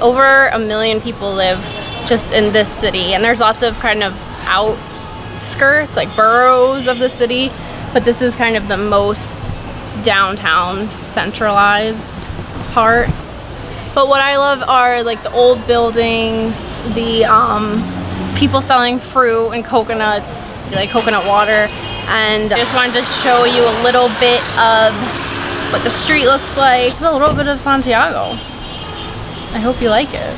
over a million people live just in this city, and there's lots of kind of outskirts, like boroughs of the city, but this is kind of the most downtown centralized part. But what I love are like the old buildings, the um, people selling fruit and coconuts, like coconut water, and I just wanted to show you a little bit of what the street looks like. Just a little bit of Santiago. I hope you like it.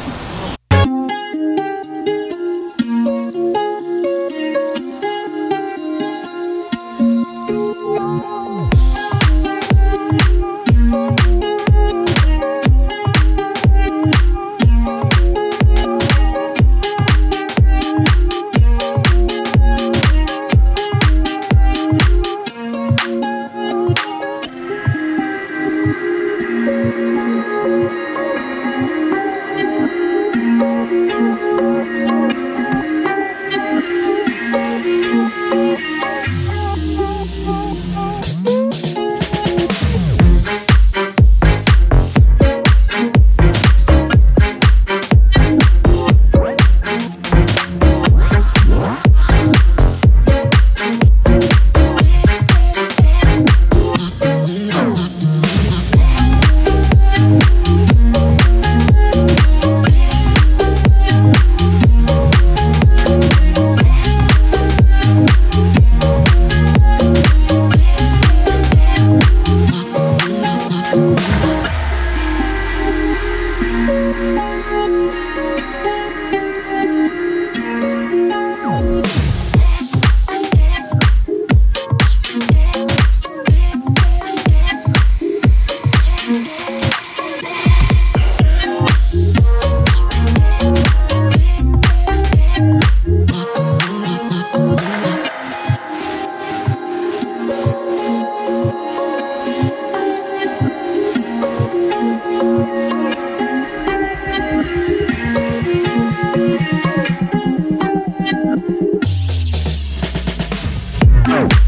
Woo!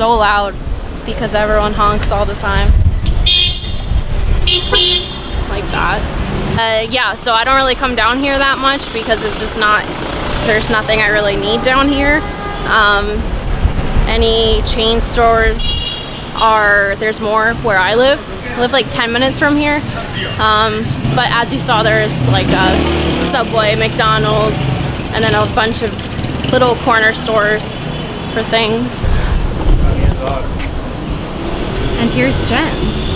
So loud because everyone honks all the time. Like that. Uh, yeah, so I don't really come down here that much because it's just not, there's nothing I really need down here. Um, any chain stores are, there's more where I live. I live like 10 minutes from here. Um, but as you saw, there's like a Subway, McDonald's, and then a bunch of little corner stores for things. And here's Jen.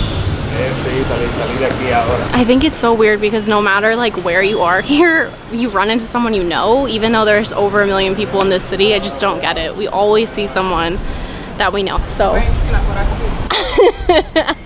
I think it's so weird because no matter like where you are here, you run into someone you know, even though there's over a million people in this city. I just don't get it. We always see someone that we know. So